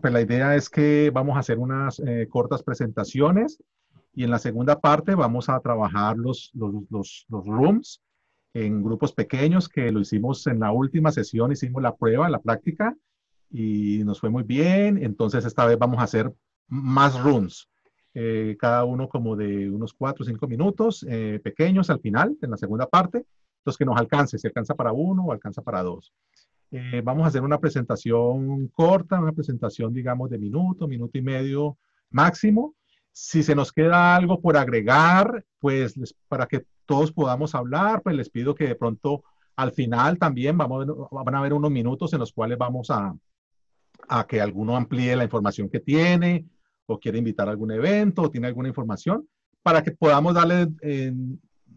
pues la idea es que vamos a hacer unas eh, cortas presentaciones y en la segunda parte vamos a trabajar los, los, los, los, rooms en grupos pequeños que lo hicimos en la última sesión, hicimos la prueba, la práctica y nos fue muy bien. Entonces esta vez vamos a hacer más rooms, eh, cada uno como de unos cuatro o cinco minutos, eh, pequeños al final, en la segunda parte, los que nos alcance, si alcanza para uno o alcanza para dos. Eh, vamos a hacer una presentación corta, una presentación, digamos, de minuto, minuto y medio máximo. Si se nos queda algo por agregar, pues para que todos podamos hablar, pues les pido que de pronto al final también vamos, van a haber unos minutos en los cuales vamos a, a que alguno amplíe la información que tiene o quiere invitar a algún evento o tiene alguna información para que podamos darle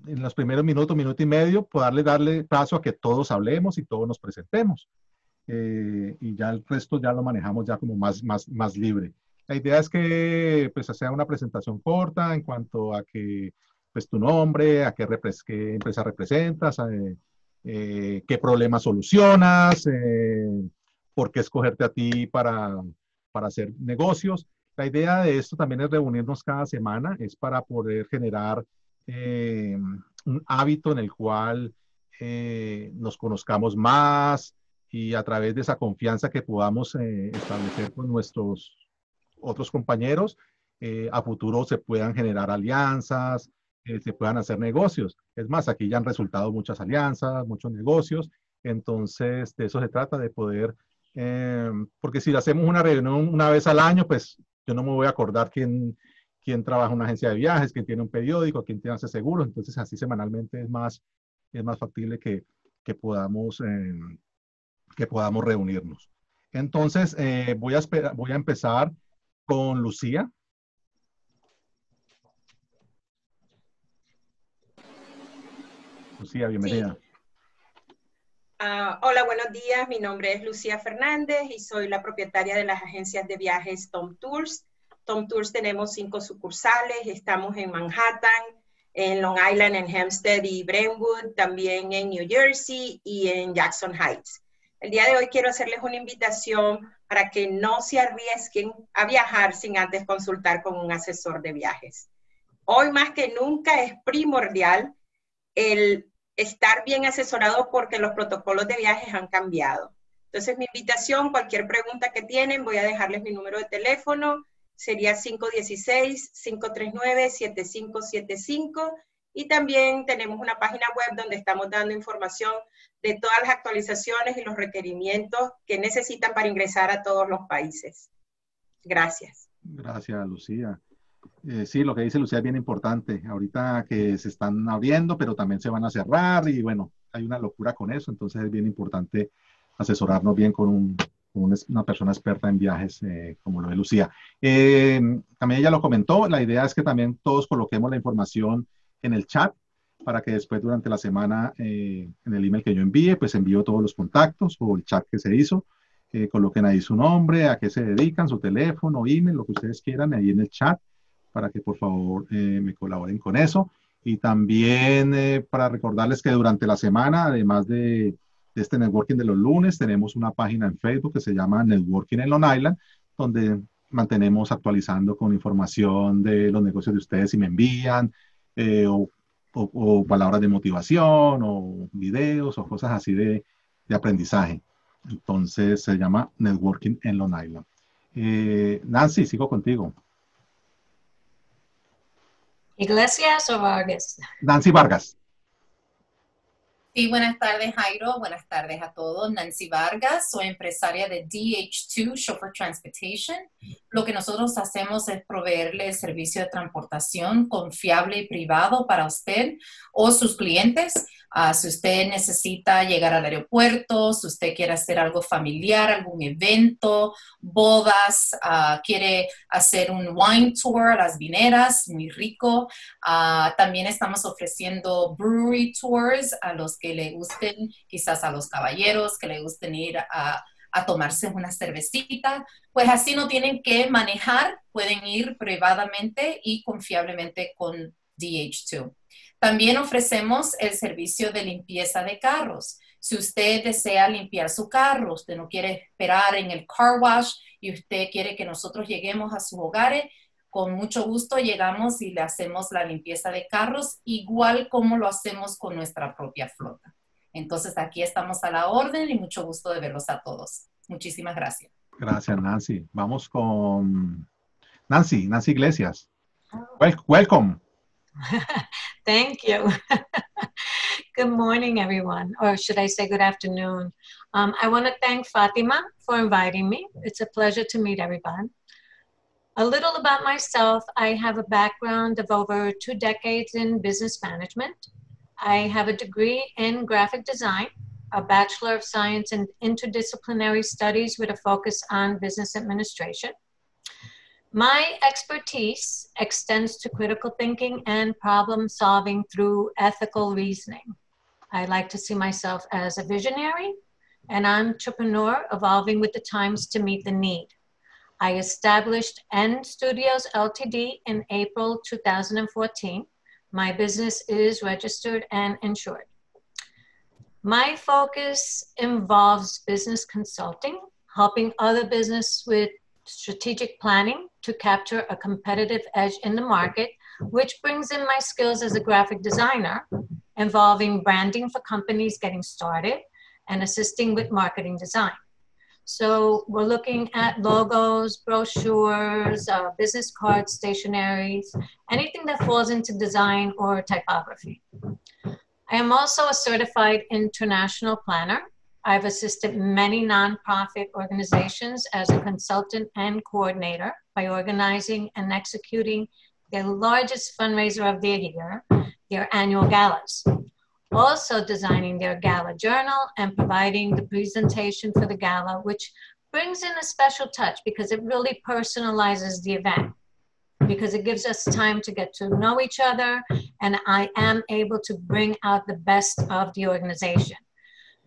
en los primeros minutos, minuto y medio, poderle darle paso a que todos hablemos y todos nos presentemos. Eh, y ya el resto ya lo manejamos ya como más, más, más libre. La idea es que pues sea una presentación corta en cuanto a que pues tu nombre, a qué, qué empresa representas, eh, eh, qué problemas solucionas, por qué escogerte a ti para, para hacer negocios. La idea de esto también es reunirnos cada semana, es para poder generar eh, un hábito en el cual eh, nos conozcamos más y a través de esa confianza que podamos eh, establecer con nuestros otros compañeros, a futuro se puedan generar alianzas, se puedan hacer negocios. Es más, aquí ya han resultado muchas alianzas, muchos negocios, entonces de eso se trata, de poder, porque si hacemos una reunión una vez al año, pues yo no me voy a acordar quién, quién trabaja en una agencia de viajes, quién tiene un periódico, quién tiene hace seguros. Entonces, así semanalmente es más, es más factible que, que podamos, eh, que podamos reunirnos. Entonces, eh, voy, a voy a empezar con Lucía. Lucía, bienvenida. Ah, hola, buenos días. Mi nombre es Lucía Fernández y soy la propietaria de las agencias de viajes Tom Tours. Tom Tours tenemos cinco sucursales, estamos en Manhattan, en Long Island, en Hempstead y Brentwood, también en New Jersey y en Jackson Heights. El día de hoy quiero hacerles una invitación para que no se arriesguen a viajar sin antes consultar con un asesor de viajes. Hoy más que nunca es primordial el estar bien asesorado porque los protocolos de viajes han cambiado. Entonces, mi invitación, cualquier pregunta que tienen, voy a dejarles mi número de teléfono sería 516-539-7575 y también tenemos una página web donde estamos dando información de todas las actualizaciones y los requerimientos que necesitan para ingresar a todos los países. Gracias. Gracias, Lucía. Eh, sí, lo que dice Lucía es bien importante. Ahorita que se están abriendo, pero también se van a cerrar y bueno, hay una locura con eso, entonces es bien importante asesorarnos bien con un, una persona experta en viajes eh, como lo de Lucía. Eh, también ella lo comentó, la idea es que también todos coloquemos la información en el chat para que después durante la semana eh, en el email que yo envíe, pues envío todos los contactos o el chat que se hizo, coloquen ahí su nombre, a qué se dedican, su teléfono, email, lo que ustedes quieran ahí en el chat para que por favor me colaboren con eso. Y también para recordarles que durante la semana, además de de este networking de los lunes. Tenemos una página en Facebook que se llama Networking en Long Island, donde mantenemos actualizando con información de los negocios de ustedes si me envían, eh, o, palabras de motivación, o videos, o cosas así de, aprendizaje. Entonces se llama Networking en Long Island. Eh, Nancy, sigo contigo. Iglesias o Vargas? Nancy Vargas. Sí, buenas tardes Jairo, buenas tardes a todos. Nancy Vargas, soy empresaria de DH2 Chauffeur Transportation. Lo que nosotros hacemos es proveerle el servicio de transportación confiable y privado para usted o sus clientes Ah, si usted necesita llegar al aeropuerto, si usted quiere hacer algo familiar, algún evento, bodas, uh, quiere hacer un wine tour a las vineras, muy rico. Uh, también estamos ofreciendo brewery tours a los que le gusten, quizás a los caballeros que le gusten ir a, a tomarse una cervecita, pues así no tienen que manejar, pueden ir privadamente y confiablemente con DH2. También ofrecemos el servicio de limpieza de carros. Si usted desea limpiar su carro, usted no quiere esperar en el car wash y usted quiere que nosotros lleguemos a sus hogares, con mucho gusto llegamos y le hacemos la limpieza de carros, igual como lo hacemos con nuestra propia flota. Entonces, aquí estamos a la orden y mucho gusto de verlos a todos. Muchísimas gracias. Gracias, Nancy. Vamos con Nancy, Nancy Iglesias. welcome. Thank you. good morning, everyone, or should I say good afternoon. Um, I want to thank Fatima for inviting me. It's a pleasure to meet everyone. A little about myself I have a background of over two decades in business management. I have a degree in graphic design, a Bachelor of Science in Interdisciplinary Studies with a focus on business administration. My expertise extends to critical thinking and problem solving through ethical reasoning. I like to see myself as a visionary, an entrepreneur evolving with the times to meet the need. I established N Studios Ltd in April 2014. My business is registered and insured. My focus involves business consulting, helping other business with strategic planning to capture a competitive edge in the market, which brings in my skills as a graphic designer, involving branding for companies getting started and assisting with marketing design. So we're looking at logos, brochures, uh, business cards, stationaries, anything that falls into design or typography. I am also a certified international planner. I've assisted many nonprofit organizations as a consultant and coordinator by organizing and executing their largest fundraiser of their year, their annual galas also designing their gala journal and providing the presentation for the gala, which brings in a special touch because it really personalizes the event because it gives us time to get to know each other and I am able to bring out the best of the organization.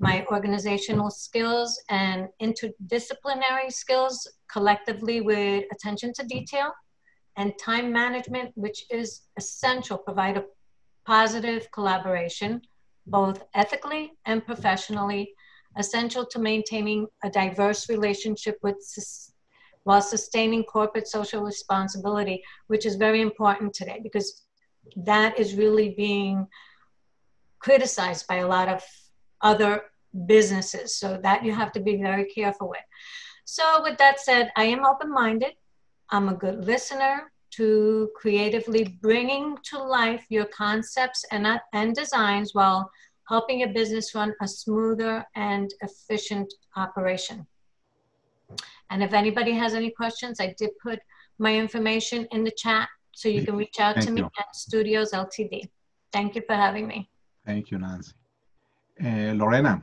My organizational skills and interdisciplinary skills collectively with attention to detail and time management, which is essential, provide a positive collaboration both ethically and professionally, essential to maintaining a diverse relationship with while sustaining corporate social responsibility, which is very important today because that is really being criticized by a lot of other businesses. So that you have to be very careful with. So with that said, I am open-minded. I'm a good listener to creatively bringing to life your concepts and, uh, and designs while helping your business run a smoother and efficient operation. And if anybody has any questions, I did put my information in the chat so you can reach out Thank to me you. at Studios Ltd. Thank you for having me. Thank you, Nancy. Eh, Lorena.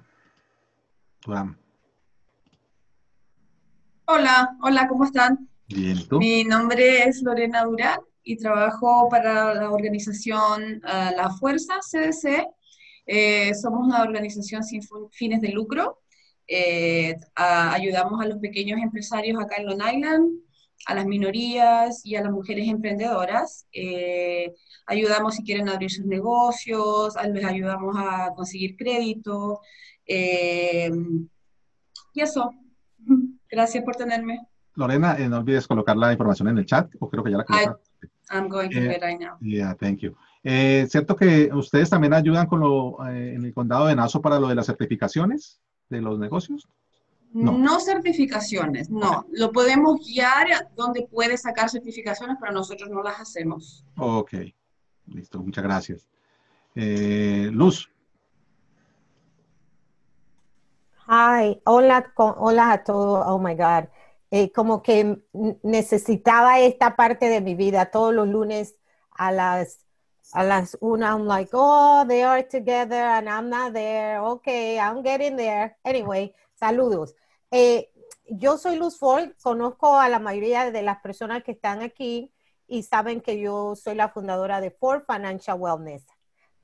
Durán. Hola, hola, ¿cómo están? Bien, ¿tú? Mi nombre es Lorena Durán y trabajo para la organización eh, La Fuerza CDC. Eh, somos una organización sin fines de lucro. Eh, a- ayudamos a los pequeños empresarios acá en Long Island, a las minorías y a las mujeres emprendedoras. Eh, ayudamos si quieren abrir sus negocios, les ayudamos a conseguir crédito. eh, y eso. Gracias por tenerme. Lorena, eh, no olvides colocar la información en el chat, o creo que ya la colocaste. I'm going to do Eh, it right now. Yeah, thank you. Eh, ¿Cierto que ustedes también ayudan con lo, eh, en el condado de Nassau para lo de las certificaciones de los negocios? No. No. certificaciones, no. Lo podemos guiar a donde puede sacar certificaciones, pero nosotros no las hacemos. Ok, listo, muchas gracias. Eh, Luz, Hi, hola, hola a todos. Oh my God. Eh, como que necesitaba esta parte de mi vida todos los lunes a las a las una. I'm like, oh, they are together and I'm not there. Okay, I'm getting there. Anyway, saludos. Eh, yo soy Luz Ford, conozco a la mayoría de las personas que están aquí y saben que yo soy la fundadora de Ford Financial Wellness.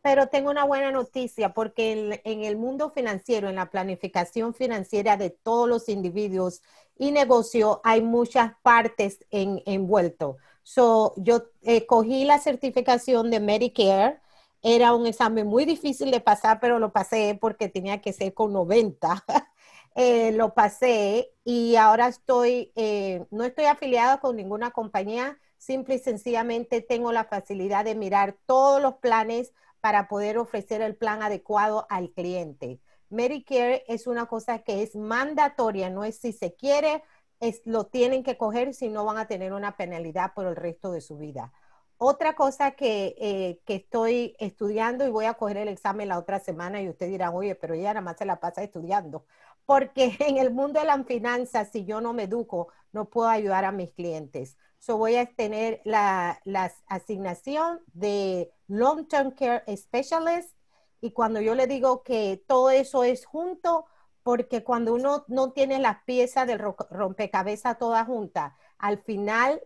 Pero tengo una buena noticia porque en, en el mundo financiero, en la planificación financiera de todos los individuos y negocio, hay muchas partes en, envuelto. So, yo eh, cogí la certificación de Medicare Era un examen muy difícil de pasar, pero lo pasé porque tenía que ser con 90. Eh, lo pasé y ahora estoy, eh, no estoy afiliada con ninguna compañía, simple y sencillamente tengo la facilidad de mirar todos los planes para poder ofrecer el plan adecuado al cliente. Medicare es una cosa que es mandatoria, no es si se quiere, es, lo tienen que coger si no van a tener una penalidad por el resto de su vida. Otra cosa que, eh, que, estoy estudiando y voy a coger el examen la otra semana y usted dirá, oye, pero ella nada más se la pasa estudiando, porque en el mundo de las finanzas, si yo no me educo, no puedo ayudar a mis clientes. So voy a tener la, la asignación de Long Term Care Specialist y cuando yo le digo que todo eso es junto, porque cuando uno no tiene las piezas del rompecabezas todas juntas, al final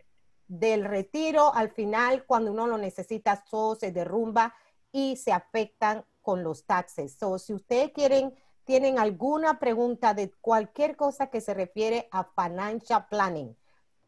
del retiro, al final, cuando uno lo necesita, todo se derrumba y se afectan con los taxes. So, si ustedes quieren, tienen alguna pregunta de cualquier cosa que se refiere a financial planning,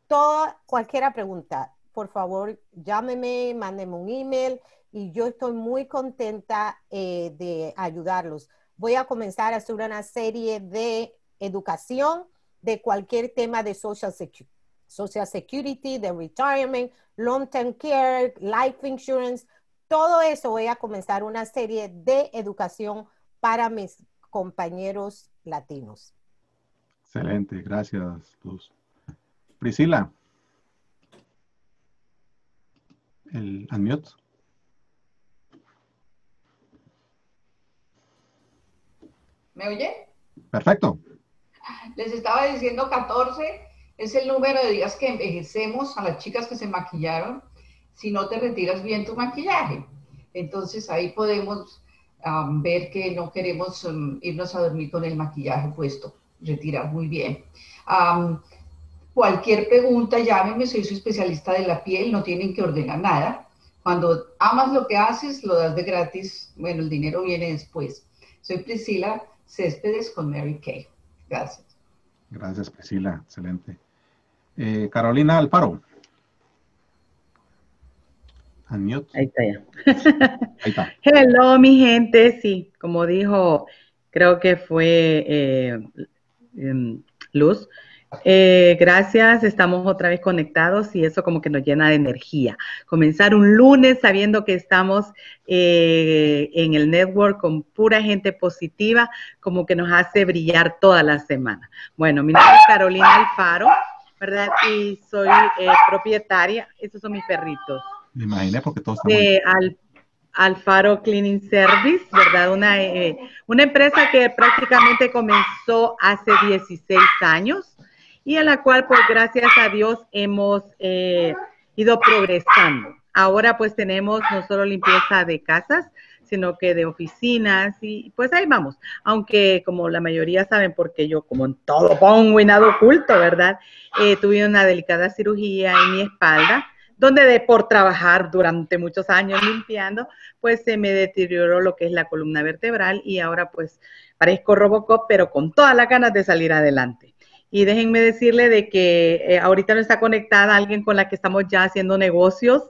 toda, cualquier pregunta, por favor, llámeme, mándeme un email y yo estoy muy contenta eh, de ayudarlos. Voy a comenzar a hacer una serie de educación de cualquier tema de social security Social Security, de retirement, long-term care, life insurance, todo eso voy a comenzar una serie de educación para mis compañeros latinos. Excelente, gracias, Luz. Priscila. El unmute. ¿Me oye? Perfecto. Les estaba diciendo 14 es el número de días que envejecemos a las chicas que se maquillaron si no te retiras bien tu maquillaje. Entonces ahí podemos ver que no queremos um, irnos a dormir con el maquillaje puesto, retirar muy bien. cualquier pregunta, llámeme, soy su especialista de la piel, no tienen que ordenar nada. Cuando amas lo que haces, lo das de gratis, bueno, el dinero viene después. Soy Priscila Céspedes con Mary Kay. Gracias. Gracias, Priscila. Excelente. Eh, Carolina Alfaro. Ahí está ya. Ahí está. Hello, mi gente. Sí, como dijo, creo que fue eh, em, Luz. Eh, gracias, estamos otra vez conectados y eso como que nos llena de energía. Comenzar un lunes sabiendo que estamos en el network con pura gente positiva, como que nos hace brillar toda la semana. Bueno, mi nombre es Carolina Alfaro. ¿verdad? Y soy eh, propietaria, esos son mis perritos. Me imaginé porque todos De Al, Alfaro Cleaning Service, ¿verdad? Una, eh, una empresa que prácticamente comenzó hace 16 años y a la cual, pues gracias a Dios, hemos eh, ido progresando. Ahora pues tenemos no solo limpieza de casas, sino que de oficinas y pues ahí vamos. Aunque como la mayoría saben, porque yo como en todo pongo y nada oculto, ¿verdad? Eh, tuve una delicada cirugía en mi espalda, donde de por trabajar durante muchos años limpiando, pues se me deterioró lo que es la columna vertebral y ahora pues parezco Robocop, pero con todas las ganas de salir adelante. Y déjenme decirle de que eh, ahorita no está conectada alguien con la que estamos ya haciendo negocios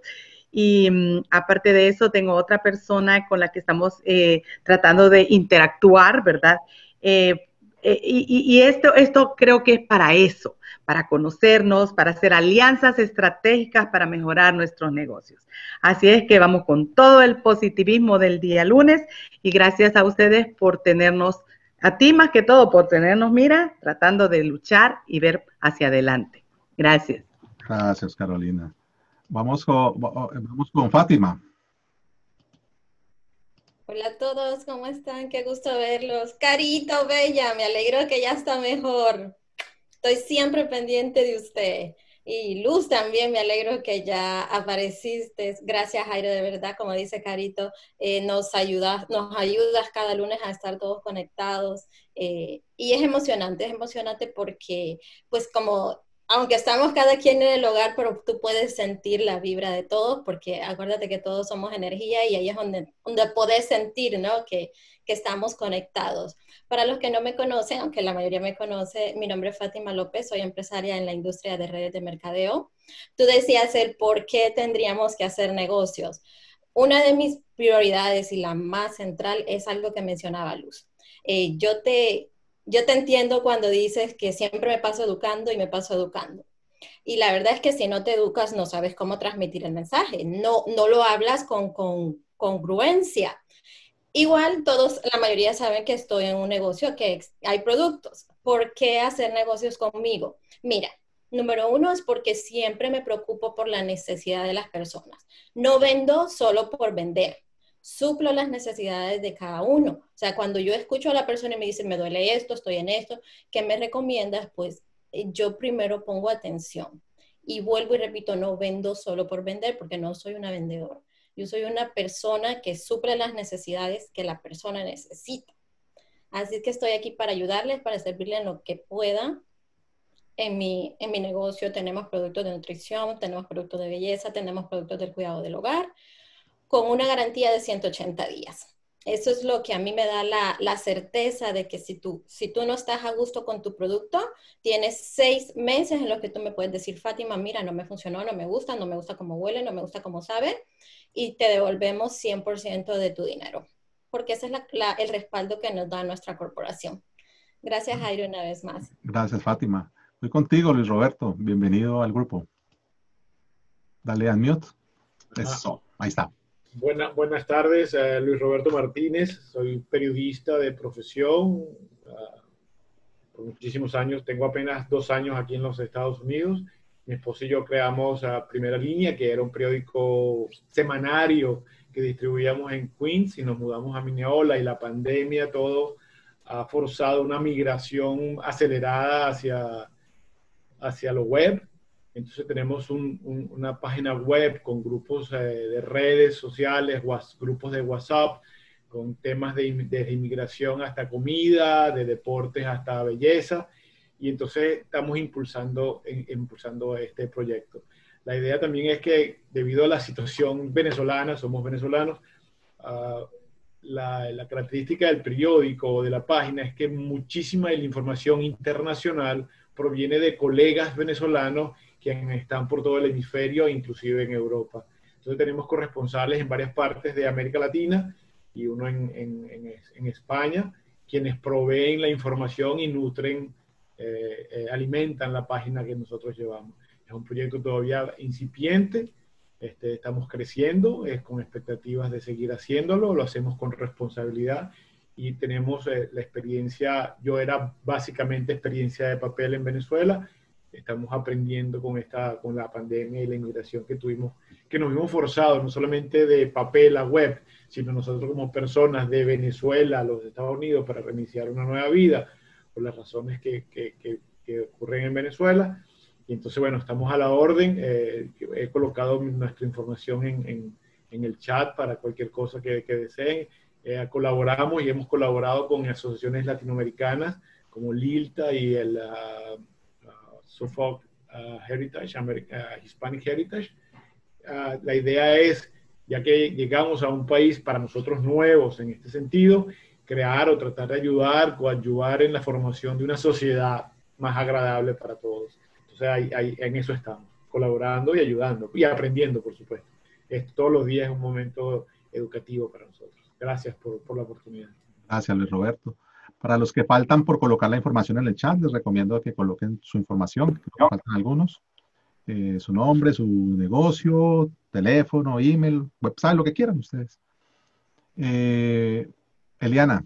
y mm, aparte de eso, tengo otra persona con la que estamos eh, tratando de interactuar, ¿verdad? Eh, eh, y, esto, esto creo que es para eso, para conocernos, para hacer alianzas estratégicas para mejorar nuestros negocios. Así es que vamos con todo el positivismo del día lunes y gracias a ustedes por tenernos, a ti más que todo, por tenernos, mira, tratando de luchar y ver hacia adelante. Gracias. Gracias, Carolina. Vamos con, vamos con Fátima. Hola a todos, ¿cómo están? Qué gusto verlos. Carito, Bella, me alegro que ya está mejor. Estoy siempre pendiente de usted. Y Luz también, me alegro que ya apareciste. Gracias, Jairo, de verdad, como dice Carito, eh, nos, ayudas, nos ayudas cada lunes a estar todos conectados. Eh, y es emocionante, es emocionante porque, pues como aunque estamos cada quien en el hogar, pero tú puedes sentir la vibra de todos, porque acuérdate que todos somos energía y ahí es donde, donde podés sentir, ¿no? Que, que estamos conectados. Para los que no me conocen, aunque la mayoría me conoce, mi nombre es Fátima López, soy empresaria en la industria de redes de mercadeo. Tú decías el por qué tendríamos que hacer negocios. una de mis prioridades y la más central es algo que mencionaba Luz. Eh, yo, te, yo te entiendo cuando dices que siempre me paso educando y me paso educando. Y la verdad es que si no te educas, no sabes cómo transmitir el mensaje, no, no lo hablas con, con congruencia. Igual todos, la mayoría saben que estoy en un negocio que hay productos. ¿Por qué hacer negocios conmigo? Mira, número uno es porque siempre me preocupo por la necesidad de las personas. No vendo solo por vender. Suplo las necesidades de cada uno. O sea, cuando yo escucho a la persona y me dice, me duele esto, estoy en esto, ¿qué me recomiendas? Pues eh, yo primero pongo atención. Y vuelvo y repito, no vendo solo por vender porque no soy una vendedora. Yo soy una persona que suple las necesidades que la persona necesita. Así que estoy aquí para ayudarles, para servirles en lo que pueda. En mi, en mi negocio tenemos productos de nutrición, tenemos productos de belleza, tenemos productos del cuidado del hogar, con una garantía de 180 días eso es lo que a mí me da la, certeza de que si tú, si tú no estás a gusto con tu producto, tienes seis meses en los que tú me puedes decir, Fátima, mira, no me funcionó, no me gusta, no me gusta cómo huele, no me gusta cómo sabe, y te devolvemos 100% de tu dinero, porque ese es el respaldo que nos da nuestra corporación. Gracias, Jairo, una vez más. Gracias, Fátima. Voy contigo, Luis Roberto. Bienvenido al grupo. Dale a mute. Eso, ahí está buenas tardes, eh, Luis Roberto Martínez, soy periodista de profesión. Ah, por muchísimos años, tengo apenas dos años aquí en los Estados Unidos. Mi esposo y yo creamos a Primera Línea, que era un periódico semanario que distribuíamos en Queens y nos mudamos a Minneapolis y la pandemia todo ha forzado una migración acelerada hacia, hacia lo web entonces tenemos una página web con grupos eh, de redes sociales, grupos de WhatsApp, con temas de, inmigración hasta comida, de deportes hasta belleza. Y entonces estamos impulsando, impulsando este proyecto. La idea también es que debido a la situación venezolana, somos venezolanos, uh, la, la, característica del periódico o de la página es que muchísima de la información internacional proviene de colegas venezolanos quienes están por todo el hemisferio, inclusive en Europa. Entonces tenemos corresponsales en varias partes de América Latina y uno en, en, en, España, quienes proveen la información y nutren, eh, eh, alimentan la página que nosotros llevamos. Es un proyecto todavía incipiente, este, estamos creciendo, es con expectativas de seguir haciéndolo, lo hacemos con responsabilidad y tenemos eh, la experiencia, yo era básicamente experiencia de papel en Venezuela, estamos aprendiendo con, esta, con la pandemia y la inmigración que tuvimos, que nos vimos forzados no solamente de papel a web, sino nosotros como personas de Venezuela a los Estados Unidos para reiniciar una nueva vida, por las razones que, que, que, ocurren en Venezuela. Y entonces, bueno, estamos a la orden. Eh, he colocado nuestra información en, en, en, el chat para cualquier cosa que, deseen. Eh, colaboramos y hemos colaborado con asociaciones latinoamericanas como LILTA y el... Uh, Suffolk uh, Heritage, America, uh, Hispanic Heritage. Uh, la idea es, ya que llegamos a un país para nosotros nuevos en este sentido, crear o tratar de ayudar, o ayudar en la formación de una sociedad más agradable para todos. Entonces, en eso estamos, colaborando y ayudando y aprendiendo, por supuesto. Es, todos los días es un momento educativo para nosotros. Gracias por, por la oportunidad. Gracias, Luis Roberto. Para los que faltan por colocar la información en el chat, les recomiendo que coloquen su información, que faltan algunos, eh, su nombre, su negocio, teléfono, email, website, lo que quieran ustedes. Eh, Eliana.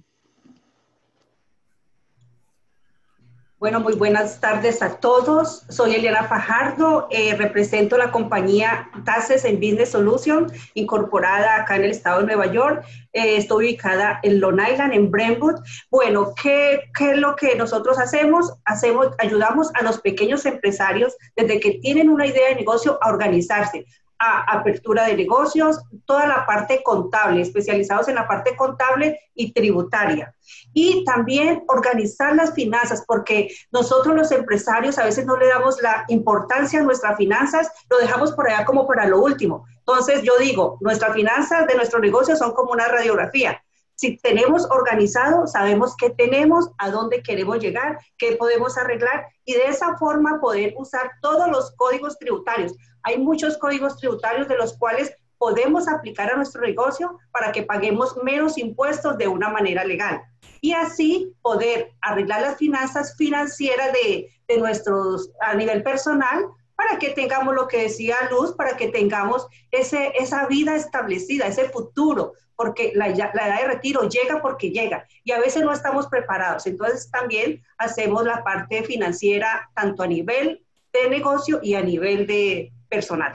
Bueno, muy buenas tardes a todos. Soy Eliana Fajardo, eh, represento la compañía Tases en Business Solution, incorporada acá en el estado de Nueva York. Eh, estoy ubicada en Long Island, en Brentwood. Bueno, ¿qué, ¿qué, es lo que nosotros hacemos? Hacemos, ayudamos a los pequeños empresarios desde que tienen una idea de negocio a organizarse a apertura de negocios, toda la parte contable, especializados en la parte contable y tributaria. Y también organizar las finanzas, porque nosotros los empresarios a veces no le damos la importancia a nuestras finanzas, lo dejamos por allá como para lo último. Entonces yo digo, nuestras finanzas de nuestro negocio son como una radiografía. Si tenemos organizado, sabemos qué tenemos, a dónde queremos llegar, qué podemos arreglar y de esa forma poder usar todos los códigos tributarios. Hay muchos códigos tributarios de los cuales podemos aplicar a nuestro negocio para que paguemos menos impuestos de una manera legal y así poder arreglar las finanzas financieras de, de nuestros a nivel personal para que tengamos lo que decía Luz, para que tengamos ese, esa vida establecida, ese futuro, porque la, la, edad de retiro llega porque llega y a veces no estamos preparados. Entonces también hacemos la parte financiera tanto a nivel de negocio y a nivel de personal.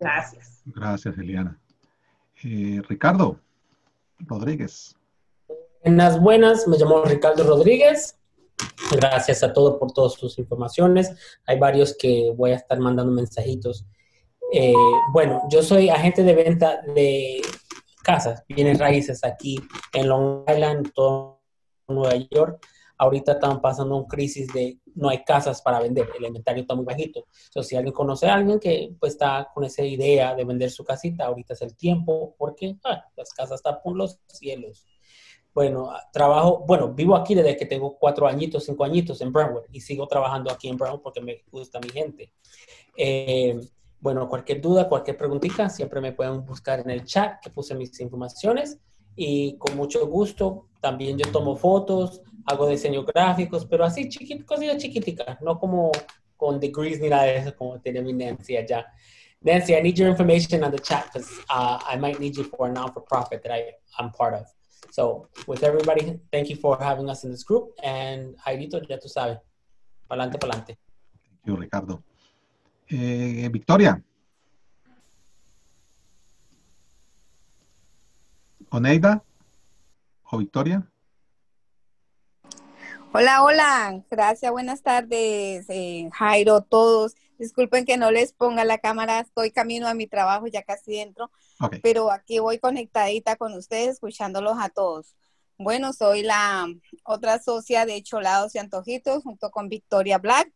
Gracias. Gracias, Eliana. Eh, Ricardo Rodríguez. Buenas, buenas. Me llamo Ricardo Rodríguez. Gracias a todos por todas sus informaciones. Hay varios que voy a estar mandando mensajitos. Eh, bueno, yo soy agente de venta de casas, bienes raíces aquí en Long Island, todo Nueva York. Ahorita están pasando una crisis de no hay casas para vender, el inventario está muy bajito. Entonces, si alguien conoce a alguien que pues, está con esa idea de vender su casita, ahorita es el tiempo porque ah, las casas están por los cielos. Bueno, trabajo, bueno, vivo aquí desde que tengo cuatro añitos, cinco añitos en Brentwood y sigo trabajando aquí en Brentwood porque me gusta mi gente. Eh, bueno, cualquier duda, cualquier preguntita, siempre me pueden buscar en el chat que puse mis informaciones y con mucho gusto también yo tomo fotos, hago diseños gráficos, pero así chiquit, cositas chiquiticas, no como con degrees ni nada de eso como tiene mi Nancy allá. Nancy, I need your information on the chat because uh, I might need you for a non-for-profit that I, I'm part of. So, with everybody, thank you for having us in this group. And Jairito, ya tú sabes, pa'lante, pa'lante. Thank you, Ricardo. Eh, Victoria. Oneida o Victoria. Hola, hola. Gracias, buenas tardes, eh, Jairo, todos. Disculpen que no les ponga la cámara, estoy camino a mi trabajo, ya casi dentro, pero aquí voy conectadita con ustedes, escuchándolos a todos. Bueno, soy la otra socia de Cholados y Antojitos, junto con Victoria Black,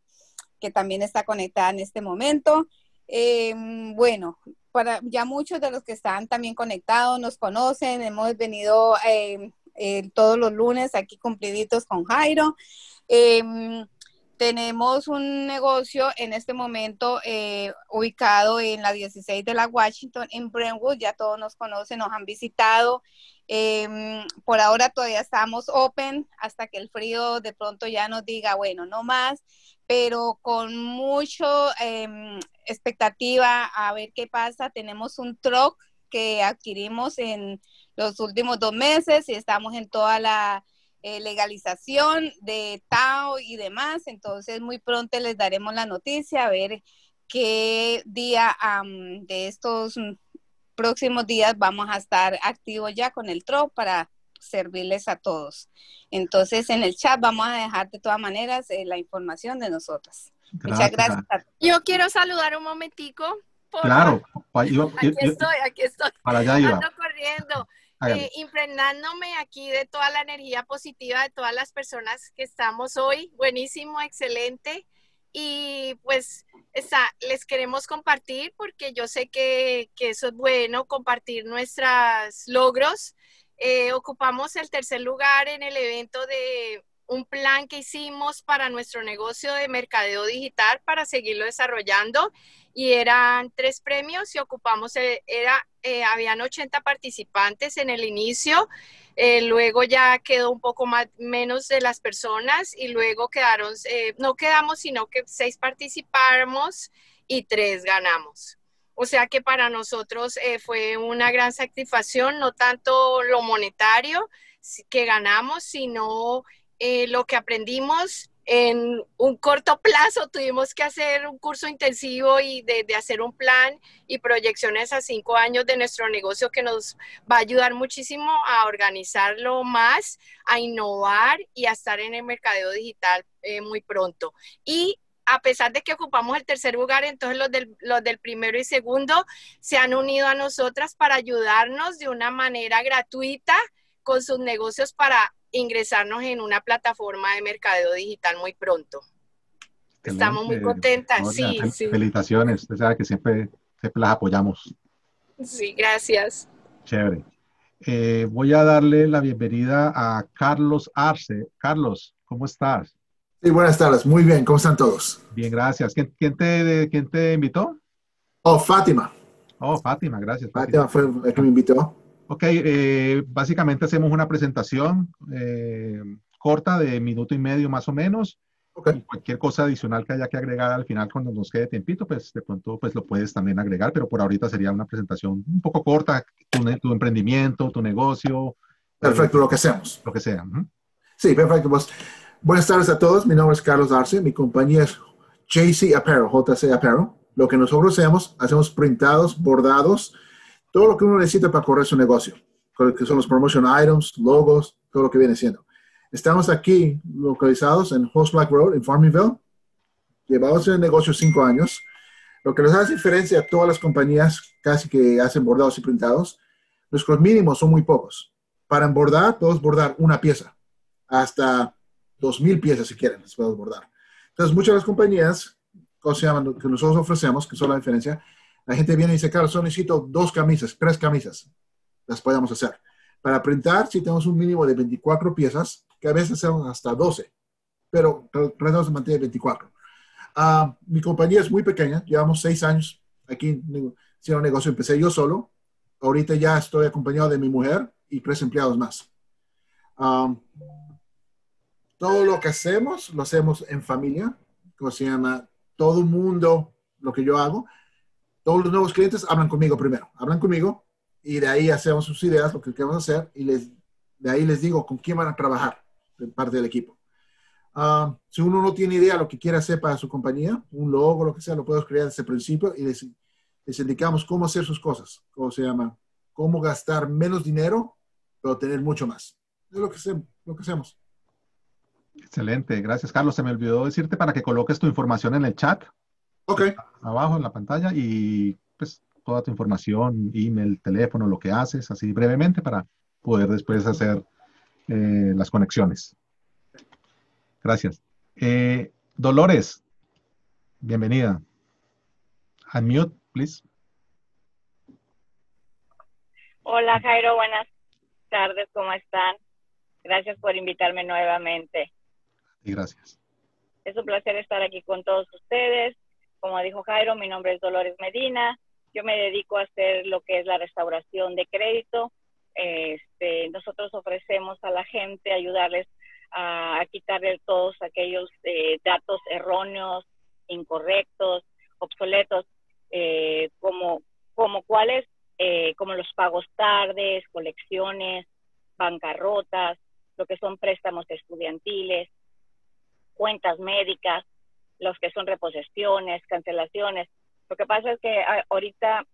que también está conectada en este momento. Em, bueno, para ya muchos de los que están también conectados nos conocen, hemos venido em, eh, todos los lunes aquí cumpliditos con Jairo. Em, tenemos un negocio en este momento eh, ubicado en la 16 de la Washington, en Brentwood. Ya todos nos conocen, nos han visitado. Em, por ahora todavía estamos open hasta que el frío de pronto ya nos diga, bueno, no más, pero con mucho em, expectativa a ver qué pasa. Tenemos un truck que adquirimos en los últimos dos meses y estamos en toda la eh, legalización de Tao y demás. Entonces, muy pronto les daremos la noticia a ver qué día de estos próximos días vamos a estar activos ya con el TRO para servirles a todos. Entonces, en el chat vamos a dejar de todas maneras eh, la información de nosotras. Muchas gracias. Yo quiero saludar un momentico. claro. aquí estoy, aquí estoy. Para allá iba. Ando corriendo eh, impregnándome aquí de toda la energía positiva de todas las personas que estamos hoy. Buenísimo, excelente. Y pues está, les queremos compartir porque yo sé que, que eso es bueno, compartir nuestros logros. Eh, ocupamos el tercer lugar en el evento de un plan que hicimos para nuestro negocio de mercadeo digital para seguirlo desarrollando y eran tres premios y ocupamos, eh, era, eh, habían 80 participantes en el inicio, eh, luego ya quedó un poco más, menos de las personas y luego quedaron, no quedamos, sino que seis participamos y tres ganamos. O sea que para nosotros fue una gran satisfacción, no tanto lo monetario que ganamos, sino lo que aprendimos en un corto plazo tuvimos que hacer un curso intensivo y de, hacer un plan y proyecciones a cinco años de nuestro negocio que nos va a ayudar muchísimo a organizarlo más, a innovar y a estar en el mercadeo digital eh, muy pronto. Y a pesar de que ocupamos el tercer lugar, entonces los del, los del primero y segundo se han unido a nosotras para ayudarnos de una manera gratuita con sus negocios para ingresarnos en una plataforma de mercadeo digital muy pronto. Estamos muy contentas, sí, sí. Felicitaciones, usted sabe que siempre, siempre las apoyamos. Sí, gracias. Chévere. Eh, voy a darle la bienvenida a Carlos Arce. Carlos, ¿cómo estás? Sí, buenas tardes. Muy bien. ¿Cómo están todos? Bien, gracias. ¿Quién, quién te, quién te invitó? Oh, Fátima. Oh, Fátima, gracias. Fátima, fue el que me invitó. Ok, eh, básicamente hacemos una presentación eh, corta de minuto y medio más o menos. Okay. cualquier cosa adicional que haya que agregar al final cuando nos quede tiempito, pues de pronto pues lo puedes también agregar, pero por ahorita sería una presentación un poco corta, tu, tu emprendimiento, tu negocio. Perfecto, lo que hacemos. Lo que sea. Sí, perfecto. Pues, buenas tardes a todos. Mi nombre es Carlos Arce. Mi compañía es JC Apparel, JC Apparel. Lo que nosotros hacemos, hacemos printados, bordados, todo lo que uno necesita para correr su negocio, que son los promotion items, logos, todo lo que viene siendo. Estamos aquí localizados en Horse Black Road, en Farmingville. Llevamos el negocio cinco años. Lo que nos hace diferencia a todas las compañías casi que hacen bordados y printados, nuestros mínimos son muy pocos. Para embordar, podemos bordar una pieza, hasta dos mil piezas si quieren, les podemos bordar. Entonces, muchas de las compañías que nosotros ofrecemos, que son la diferencia, la gente viene y dice, Carlos, solo necesito dos camisas, tres camisas. Las podemos hacer. Para printar, si tenemos un mínimo de 24 piezas, que a veces son hasta 12, pero tratamos de mantener 24. Ah, mi compañía es muy pequeña, llevamos seis años aquí haciendo negocio. Empecé yo solo, ahorita ya estoy acompañado de mi mujer y tres empleados más. Ah, todo lo que hacemos, lo hacemos en familia, como se llama, todo mundo, lo que yo hago, todos los nuevos clientes hablan conmigo primero, hablan conmigo y de ahí hacemos sus ideas, lo que queremos hacer y les, de ahí les digo con quién van a trabajar parte del equipo. Ah, si uno no tiene idea de lo que quiere hacer para su compañía, un logo, lo que sea, lo podemos crear desde el principio y les, les indicamos cómo hacer sus cosas, cómo se llama, cómo gastar menos dinero, pero tener mucho más. Es lo que, lo que hacemos. Excelente, gracias Carlos. Se me olvidó decirte para que coloques tu información en el chat. Ok. Abajo en la pantalla y pues toda tu información, email, teléfono, lo que haces, así brevemente para poder después hacer eh, las conexiones. Gracias. Eh, Dolores, bienvenida. Unmute, please. Hola Jairo, buenas tardes, ¿cómo están? Gracias por invitarme nuevamente. Y gracias. Es un placer estar aquí con todos ustedes. Como dijo Jairo, mi nombre es Dolores Medina. Yo me dedico a hacer lo que es la restauración de crédito este, nosotros ofrecemos a la gente ayudarles a, quitarle todos aquellos eh, datos erróneos, incorrectos, obsoletos, eh, como, como cuáles, eh, como los pagos tardes, colecciones, bancarrotas, lo que son préstamos estudiantiles, cuentas médicas, los que son reposiciones, cancelaciones. Lo que pasa es que ah, ahorita,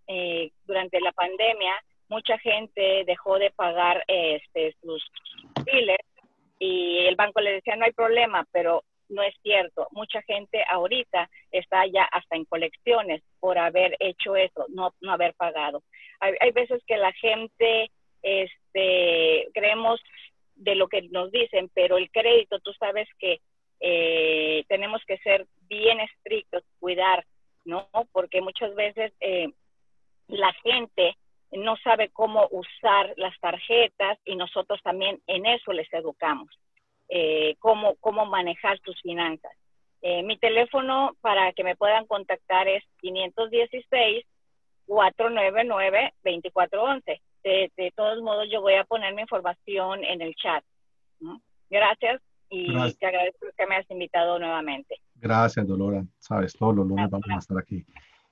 durante la pandemia, mucha gente dejó de pagar este, sus biles y el banco le decía no hay problema, pero no es cierto. Mucha gente ahorita está ya hasta en colecciones por haber hecho eso, no, no haber pagado. Hay, veces que la gente, este, creemos de lo que nos dicen, pero el crédito, tú sabes que eh, tenemos que ser bien estrictos, cuidar, ¿no? Porque muchas veces eh, la gente no sabe cómo usar las tarjetas y nosotros también en eso les educamos, eh, cómo, cómo manejar sus finanzas. Eh, mi teléfono para que me puedan contactar es 516-499-2411. De, de todos modos, yo voy a poner mi información en el chat. Gracias y te agradezco que me has invitado nuevamente. Gracias, Dolora. Sabes, todos los lunes vamos a estar aquí.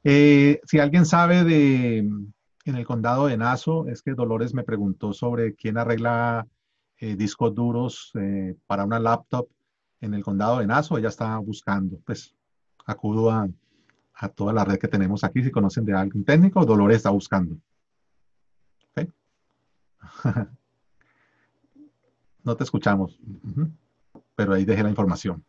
Eh, si alguien sabe de en el condado de Naso es que Dolores me preguntó sobre quién arregla eh, discos duros eh, para una laptop en el condado de Naso. Ella está buscando, pues acudo a, toda la red que tenemos aquí. Si conocen de algún técnico, Dolores está buscando. no te escuchamos, pero ahí dejé la información.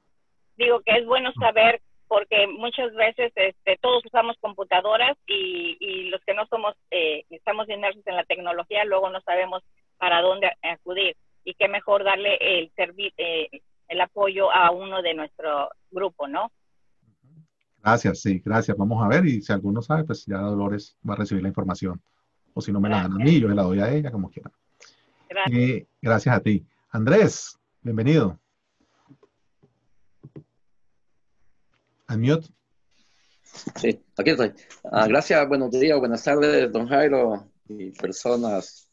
Digo que es bueno saber porque muchas veces este, todos usamos computadoras y, los que no somos, eh, estamos inmersos en la tecnología, luego no sabemos para dónde acudir. Y qué mejor darle el, eh, el apoyo a uno de nuestro grupo, ¿no? Gracias, sí, gracias. Vamos a ver y si alguno sabe, pues ya Dolores va a recibir la información. O si no me la dan a mí, yo la doy a ella, como quiera. Gracias. Eh, gracias a ti. Andrés, bienvenido. Sí, aquí estoy. Ah, gracias, buenos días, buenas tardes, don Jairo y personas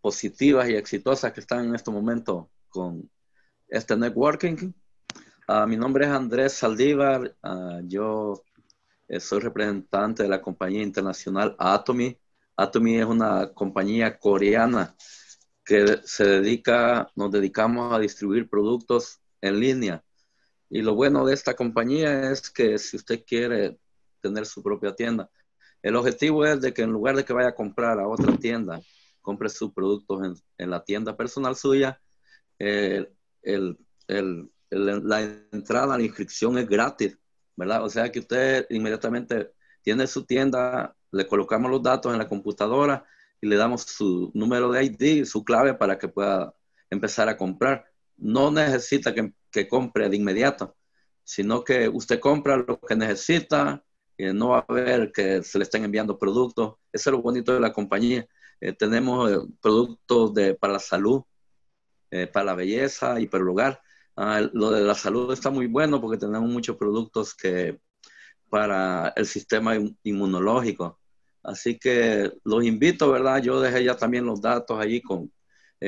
positivas y exitosas que están en este momento con este networking. Ah, mi nombre es Andrés Saldívar, ah, yo eh, soy representante de la compañía internacional Atomy. Atomy es una compañía coreana que se dedica, nos dedicamos a distribuir productos en línea. Y lo bueno de esta compañía es que si usted quiere tener su propia tienda, el objetivo es de que en lugar de que vaya a comprar a otra tienda, compre sus productos en, la tienda personal suya, el, la entrada, la inscripción es gratis, ¿verdad? O sea que usted inmediatamente tiene su tienda, le colocamos los datos en la computadora y le damos su número de ID, su clave para que pueda empezar a comprar. No necesita que, que compre de inmediato, sino que usted compra lo que necesita, y no va a ver que se le estén enviando productos. Eso es lo bonito de la compañía. Eh, tenemos eh, productos para la salud, eh, para la belleza y para el hogar. Ah, lo de la salud está muy bueno porque tenemos muchos productos que para el sistema inmunológico. Así que los invito, ¿verdad? Yo dejé ya también los datos allí con,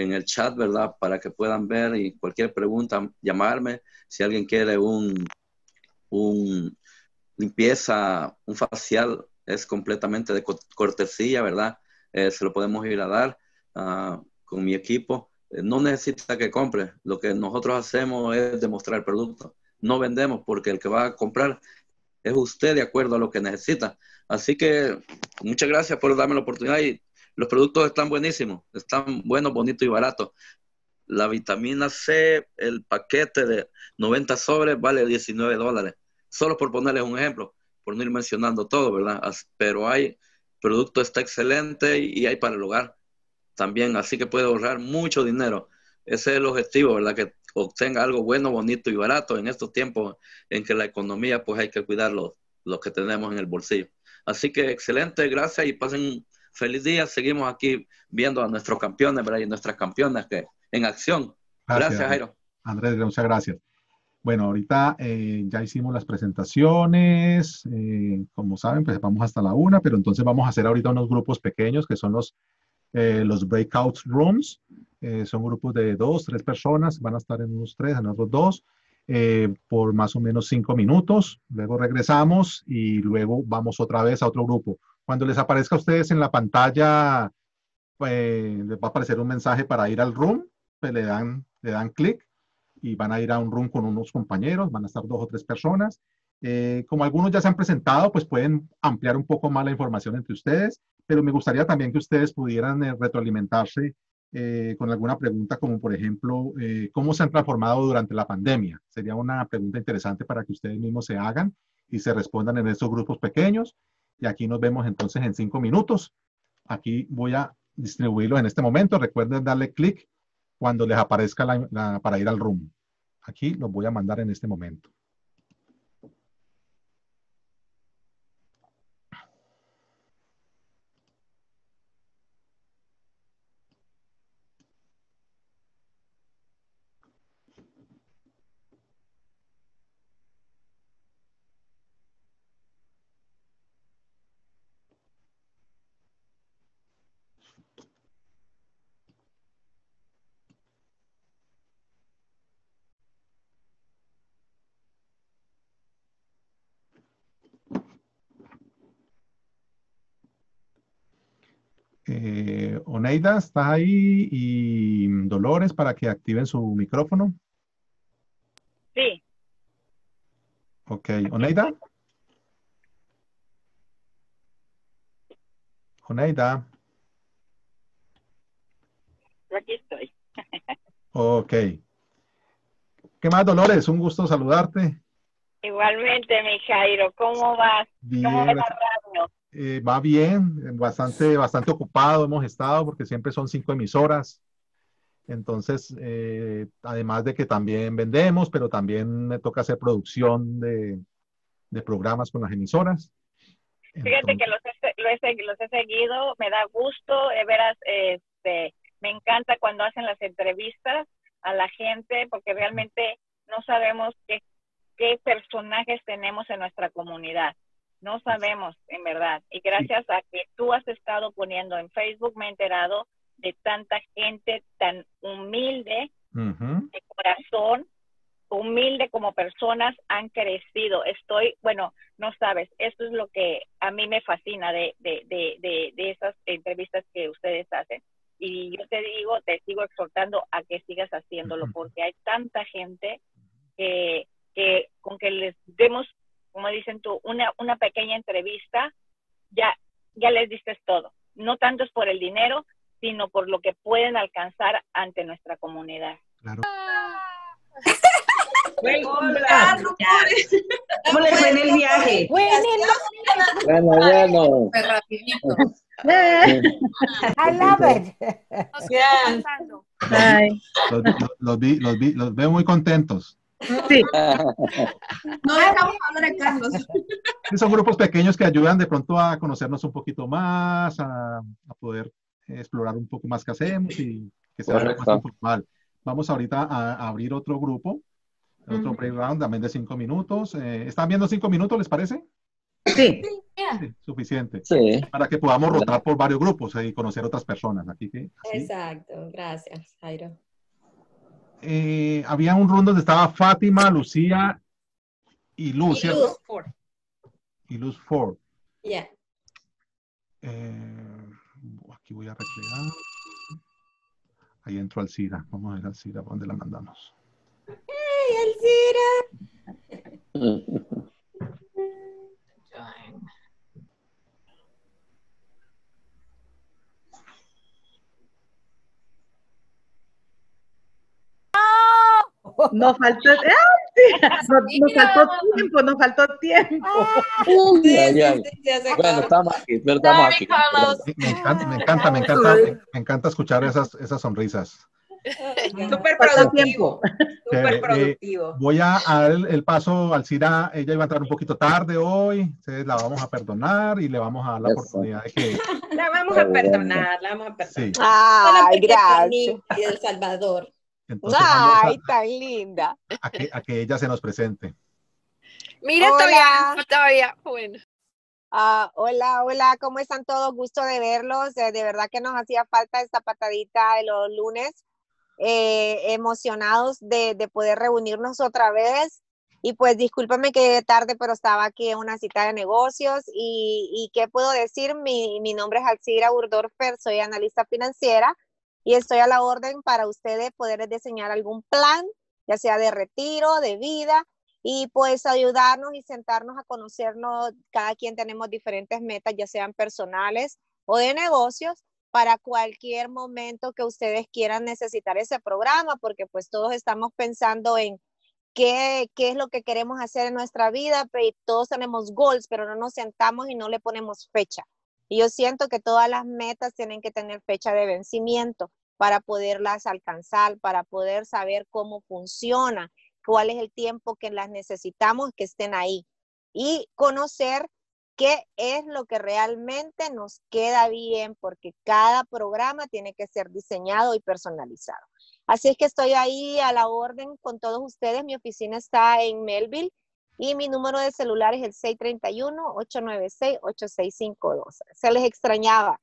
en el chat, ¿verdad? Para que puedan ver y cualquier pregunta, llamarme. Si alguien quiere un, un limpieza, un facial, es completamente de cortesía, ¿verdad? Eh, se lo podemos ir a dar ah, con mi equipo. Eh, no necesita que compre. Lo que nosotros hacemos es demostrar el producto. No vendemos porque el que va a comprar es usted de acuerdo a lo que necesita. Así que muchas gracias por darme la oportunidad y los productos están buenísimos, están buenos, bonitos y baratos. La vitamina C, el paquete de 90 sobres vale 19 dólares. Solo por ponerles un ejemplo, por no ir mencionando todo, ¿verdad? Pero hay, producto está excelente y hay para el hogar también, así que puede ahorrar mucho dinero. Ese es el objetivo, ¿verdad? Que obtenga algo bueno, bonito y barato en estos tiempos en que la economía, pues hay que cuidar lo, que tenemos en el bolsillo. Así que excelente, gracias y pasen feliz día. Seguimos aquí viendo a nuestros campeones, ¿verdad? Y nuestras campeonas que en acción. Gracias, Jairo. Andrés, muchas gracias. Bueno, ahorita eh, ya hicimos las presentaciones, eh, como saben, pues vamos hasta la una, pero entonces vamos a hacer ahorita unos grupos pequeños que son los eh, los breakout rooms. Son grupos de dos, tres personas, van a estar en unos tres, en otros dos, eh, por más o menos cinco minutos. Luego regresamos y luego vamos otra vez a otro grupo. Cuando les aparezca a ustedes en la pantalla, les va a aparecer un mensaje para ir al room, pues le dan, le dan clic y van a ir a un room con unos compañeros, van a estar dos o tres personas. como algunos ya se han presentado, pues pueden ampliar un poco más la información entre ustedes pero me gustaría también que ustedes pudieran eh, retroalimentarse eh, con alguna pregunta como por ejemplo, eh, ¿cómo se han transformado durante la pandemia? Sería una pregunta interesante para que ustedes mismos se hagan y se respondan en estos grupos pequeños. Y aquí nos vemos entonces en cinco minutos. Aquí voy a distribuirlo en este momento. Recuerden darle clic cuando les aparezca la, para ir al room. Aquí los voy a mandar en este momento. Eh, Oneida, ¿estás ahí? Y Dolores, para que activen su micrófono. Sí. Ok, Oneida. Oneida. Aquí estoy. ok. ¿Qué más, Dolores? Un gusto saludarte. Igualmente, mi Jairo. ¿Cómo vas? ¿Cómo va la radio? Eh, va bien, bastante, bastante ocupado hemos estado porque siempre son cinco emisoras. Entonces, eh, además de que también vendemos, pero también me toca hacer producción de, programas con las emisoras. Fíjate que los he, los he seguido, me da gusto, de veras, este, me encanta cuando hacen las entrevistas a la gente porque realmente no sabemos qué, qué personajes tenemos en nuestra comunidad No sabemos, en verdad. Y gracias a que tú has estado poniendo en Facebook, me he enterado de tanta gente tan humilde, de corazón, humilde como personas, han crecido. Estoy, bueno, no sabes, esto es lo que a mí me fascina de, de, de, de, esas entrevistas que ustedes hacen. Y yo te digo, te sigo exhortando a que sigas haciéndolo, porque hay tanta gente que, que con que les demos, como dicen tú, una, una pequeña entrevista, ya, ya les dices todo. No tanto es por el dinero, sino por lo que pueden alcanzar ante nuestra comunidad. Claro. ¿Cómo les fue en el viaje? Bueno, bueno. I love it. Yes. Los, los- los vi- los vi- los veo muy contentos. Sí. No dejamos hablar a Carlos. Sí, Son grupos pequeños que ayudan de pronto a conocernos un poquito más, a, a poder explorar un poco más qué hacemos y que sea algo más Correcto. informal. Vamos ahorita a, a abrir otro grupo, otro break round también de cinco minutos. Eh, ¿Están viendo cinco minutos, les parece? Sí. Sí, suficiente. Sí. Para que podamos rotar por varios grupos y conocer otras personas. Aquí así. Exacto, gracias, Jairo. Eh, había un room donde estaba Fátima, Lucía y Luz, Y ¿cierto? Luz Ford. Y Luz Ford. Yeah. Eh, aquí voy a recrear. Ahí entró Alcira. Vamos a ver Alcira, ¿por dónde la mandamos? ¡Hey, Alcira! Nos faltó, ¡Ah, sí! nos, nos faltó tiempo, nos faltó tiempo. Ay, ay, ay. Bueno, estamos aquí, pero estamos aquí. Me encanta, me encanta, me encanta, me, encanta escuchar esas, esas sonrisas. Súper productivo. Súper Eh, productivo. voy a, a dar el, el paso a Alcira. Ella iba a entrar un poquito tarde hoy. Entonces la vamos a perdonar y le vamos a dar la oportunidad de que. La vamos a perdonar, la vamos a perdonar. Sí. Ay, gracias. Y El Salvador. Entonces Ay, tan linda. a, a que, a que ella se nos presente. Mira, todavía, todavía, bueno. Ah, hola, hola, ¿cómo están todos? Gusto de verlos. Eh, de verdad que nos hacía falta esta patadita de los lunes. Eh, emocionados de, de poder reunirnos otra vez. Y pues discúlpame que llegué tarde, pero estaba aquí en una cita de negocios. ¿Y, y qué puedo decir? Mi, mi nombre es Alcira Urdorfer, soy analista financiera y estoy a la orden para ustedes poder diseñar algún plan, ya sea de retiro, de vida, y pues ayudarnos y sentarnos a conocernos. Cada quien tenemos diferentes metas, ya sean personales o de negocios, para cualquier momento que ustedes quieran necesitar ese programa, porque pues todos estamos pensando en qué, qué es lo que queremos hacer en nuestra vida, pero todos tenemos goals, pero no nos sentamos y no le ponemos fecha. Y yo siento que todas las metas tienen que tener fecha de vencimiento para poderlas alcanzar, para poder saber cómo funciona, cuál es el tiempo que las necesitamos que estén ahí y conocer qué es lo que realmente nos queda bien, porque cada programa tiene que ser diseñado y personalizado. Así es que estoy ahí a la orden con todos ustedes. Mi oficina está en Melville y mi número de celular es el 631-896-8652. Se les extrañaba.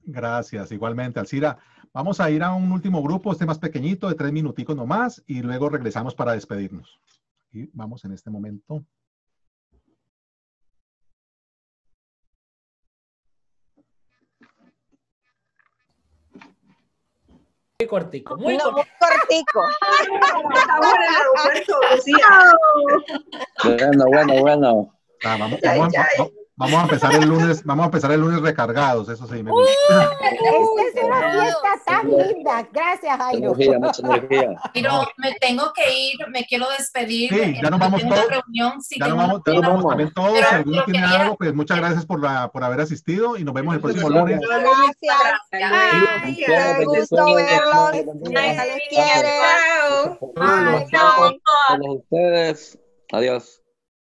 Gracias, igualmente, Alcira. Vamos a ir a un último grupo, este más pequeñito, de tres minuticos nomás, y luego regresamos para despedirnos. Y vamos en este momento. Muy cortico, muy No, cortico. muy cortico. Estamos en el aeropuerto, Lucía. Bueno, bueno, bueno. Ah, vamos, vamos a- va- vamos a empezar el lunes, vamos a empezar el lunes recargados, eso sí me gusta. Esta es una fiesta tan linda. Gracias, Jairo. Energía, mucha energía. Pero me tengo que ir, me quiero despedir. Sí, ya nos vamos todos. reunión, sí, Ya nos vamos, ya nos vamos también todos. Pero Si alguno lo tiene quería- algo, pues muchas gracias por, la, por haber asistido y nos vemos el próximo lunes. Gracias. Bendiciones, Qué gusto verlos. Les quiere. Ustedes. Adiós.